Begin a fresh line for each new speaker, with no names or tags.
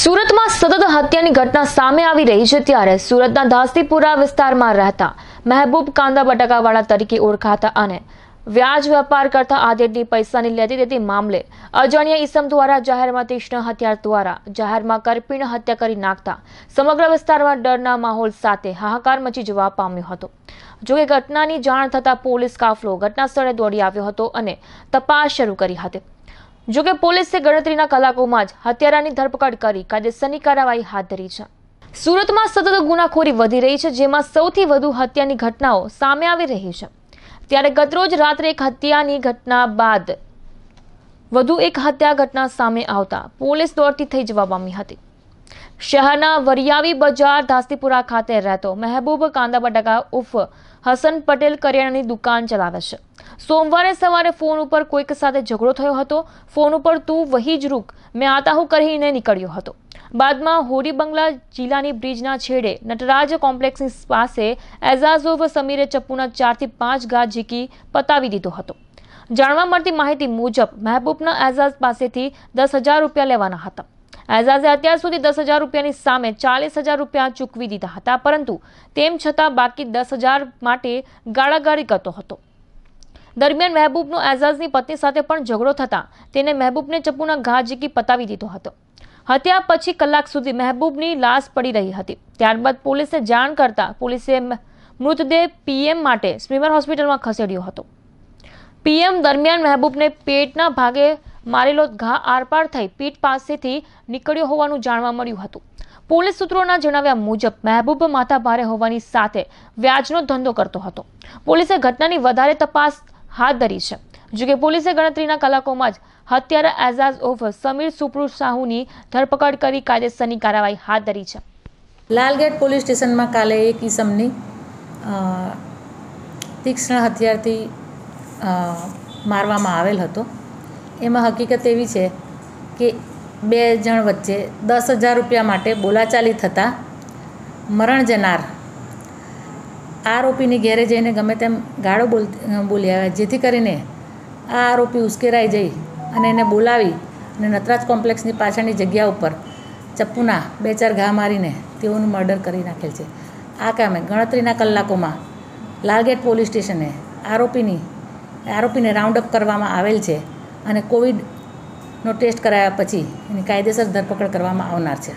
સુરતમાં સતત હત્યાની ઘટના સામે આવી રહી છે ત્યારે સુરતના દાસ્તીપુરા વિસ્તારમાં રહેતા મહેબૂબ કાંદા બટાકાવાળા તરીકે ઓળખાતા અને વ્યાજ વેપાર કરતા આદેડની પૈસાની લેતી દેતી મામલે અજાણ્યા ઈસમ દ્વારા જાહેરમાં તીક્ષ્ણ હથિયાર દ્વારા જાહેરમાં કરપીણ હત્યા કરી નાખતા સમગ્ર વિસ્તારમાં ડરના માહોલ સાથે હાહાકાર મચી જવા પામ્યો હતો. જોકે ઘટનાની જાણ થતાં પોલીસ કાફલો ઘટના સ્થળે દોડી આવ્યો હતો અને તપાસ શરૂ કરી હતી. જોકે પોલીસે ગણતરીના કલાકોમાં જ હત્યારાની ધરપકડ કરી કાયદેસરની કાર્યવાહી હાથ ધરી છે. સુરતમાં સતત ગુનાખોરી વધી રહી છે, જેમાં સૌથી વધુ હત્યાની ઘટનાઓ સામે આવી રહી છે. ત્યારે ગતરોજ રાત્રે એક હત્યાની ઘટના બાદ વધુ એક હત્યા ઘટના સામે આવતા પોલીસ દોડતી થઈ જવા પામી હતી. શહેરના વરિયાવી બજાર ધાસ્તીપુરા ખાતે રહેતો મહેબૂબ કાંદા બટાકા ઉફ હસન પટેલ કરિયાણાની દુકાન ચલાવે છે. સોમવારે સવારે ફોન ઉપર કોઈક સાથે ઝઘડો થયો હતો. ફોન ઉપર તું વહી જ રૂક, મેં આતા હું કહીને નીકળ્યો હતો. બાદમાં હોરી બંગલા જિલ્લાની બ્રિજના છેડે નટરાજ કોમ્પ્લેક્સની પાસે એઝાઝોવ સમીરે ચપ્પુના ચારથી પાંચ ઘા ઝીકી પતાવી દીધો હતો. જાણવા મળતી માહિતી મુજબ મહેબૂબના એઝાઝ પાસેથી દસ હજાર રૂપિયા લેવાના હતા. એઝાઝે અત્યાર સુધી દસ હજાર રૂપિયાની સામે ચાલીસ હજાર રૂપિયા ચૂકવી દીધા હતા, પરંતુ તેમ છતાં બાકી દસ હજાર માટે ગાળાગાળી કરતો હતો. દરમિયાન મહેબૂબનો એઝાઝની પત્ની સાથે પણ ઝઘડો થતાં તેને મહેબૂબને ચપ્પુના ઘા ઝીકી પતાવી દીધો હતો. હત્યા પછી કલાક સુધી મહેબૂબની લાશ પડી રહી હતી. ત્યારબાદ પોલીસે જાણ કરતા પોલીસે મૃતદેહ પીએમ માટે સ્મીમર હોસ્પિટલમાં ખસેડ્યો હતો. પીએમ દરમિયાન મહેબૂબને પેટના ભાગે મારેલો ઘા આરપાર થઈ પીઠ પાસેથી નીકળ્યો હોવાનું જાણવા મળ્યું હતું. પોલીસ સૂત્રોના જણાવ્યા મુજબ, મહેબૂબ માથા ભારે હોવાની સાથે વ્યાજનો ધંધો કરતો હતો. પોલીસે ઘટનાની વધારે તપાસ હાથ ધરી છે. જોકે પોલીસે ગણતરીના કલાકોમાં જ હત્યારા એઝાઝ ઓફ સમીર સુપ્રુ સાહુની ધરપકડ કરી કાયદેસરની કાર્યવાહી હાથ ધરી છે.
લાલગેટ પોલીસ સ્ટેશનમાં કાલે એક ઈસમની તીક્ષ્ણ હથિયારથી મારવામાં આવેલ હતો. એમાં હકીકત એવી છે કે બે જણ વચ્ચે દસ હજાર રૂપિયા માટે બોલાચાલી થતાં મરણ જનાર આરોપીની ઘેરે જઈને ગમે તેમ ગાળો બોલ, બોલી આવ્યા જેથી કરીને આ આરોપી ઉશ્કેરાઈ જઈ અને એને બોલાવી અને નટરાજ કોમ્પ્લેક્સની પાછળની જગ્યા ઉપર ચપ્પુના બે ચાર ઘા મારીને તેઓનું મર્ડર કરી નાખેલ છે. આ કામે ગણતરીના કલાકોમાં લાલગેટ પોલીસ સ્ટેશને આરોપીની, આરોપીને રાઉન્ડ અપ કરવામાં આવેલ છે. અને કોવિડનો ટેસ્ટ કરાયા પછી એની કાયદેસર ધરપકડ કરવામાં આવનાર છે.